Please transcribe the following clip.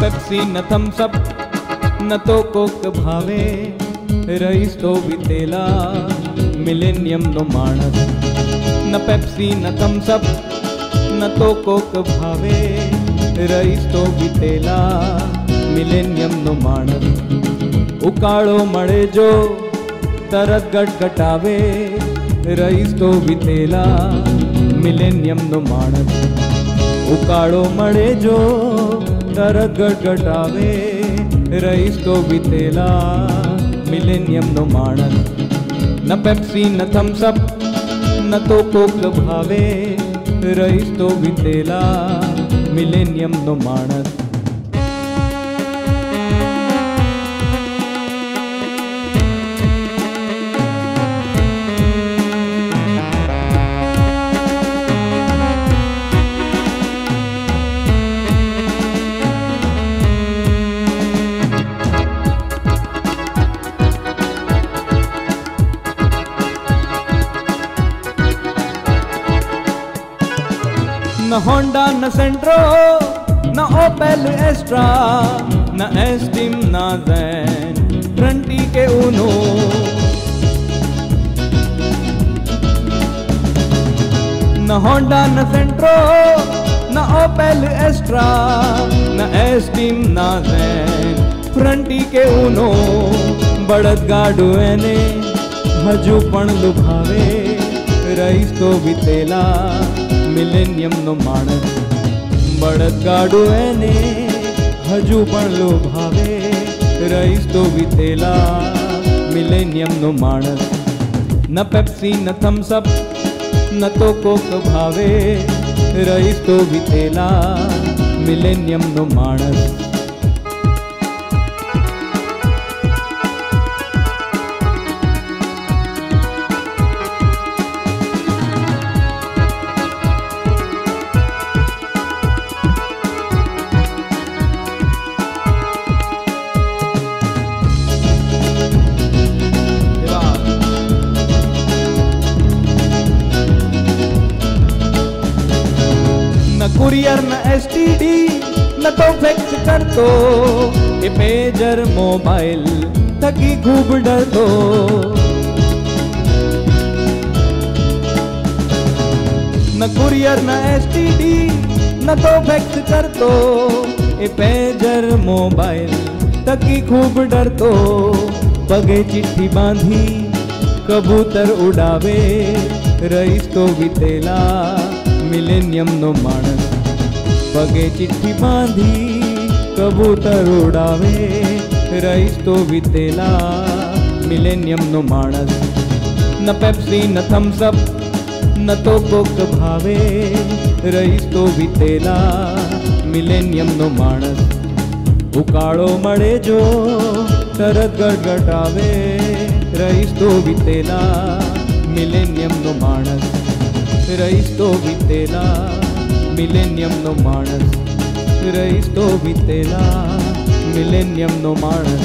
Pepsi ન થમ્સઅપ ન તો કોક ભાવે રહીશ તો વિતેલા મિલેનિયમનો માણસ ન પેપ્સી ન થમ્સઅપ ન તો કોક ભાવે રહીશ તો વિતેલા મિલેનિયમનો માણસ ઉકાળો મળે જો તરત ગટગટાવે રહીશ તો વિતેલા મિલેનિયમનો માણસ ઉકાળો મળે જો તરત ગટગટાવે રહીશ તો વિતેલા મિલેનિયમનો માણસ ન પેપ્સી ન થમ્સઅપ ન તો કોક ભાવે રહીશ તો વિતેલા મિલેનિયમનો માણસ न होंडा, न सेंट्रो, न ओपेल एस्ट्रा न एस्टिम, न जैन, ट्वेंटी के उनो। न होंडा, न सेंट्रो, न ओपेल एस्ट्रा न एस्टिम, न जैन, ट्वेंटी के उनो। बड़द गाडू ने हजू पण लुभावे, रईस तो बितेला મિલેનિયમનો માણસ બળદગાડું એને હજુ પણ લોભાવે રહીશ તો વિતેલા મિલેનિયમનો માણસ ન પેપ્સી ન થમ્સઅપ ન તો કોક ભાવે રહીશ તો વિતેલા મિલેનિયમનો માણસ न कुरियर टी डी न तो फैक्स कर दो। ये मेजर मोबाइल थकी खूब डर दो। न कुरियर न एस टी डी न तो फैक्स कर दो। ये पेजर मोबाइल तकी खूब डर दो। पगे चिट्ठी बांधी, कबूतर उड़ावे, रईस तो वितेला મિલેનિયમનો માણસ પગે ચિઠ્ઠી બાંધી કબૂતર ઉડાવે રહીશ તો વિતેલા મિલેનિયમનો માણસ ન પેપ્સી ન થમ્સઅપ ન તો કોક ભાવે રહીશ તો વિતેલા મિલેનિયમનો માણસ ઉકાળો મળે જો તરત ગટગટાવે રહીશ તો વિતેલા મિલેનિયમનો માણસ રહીશ તો વિતેલા મિલેનિયમનો માણસ રહીશ તો વિતેલા મિલેનિયમનો માણસ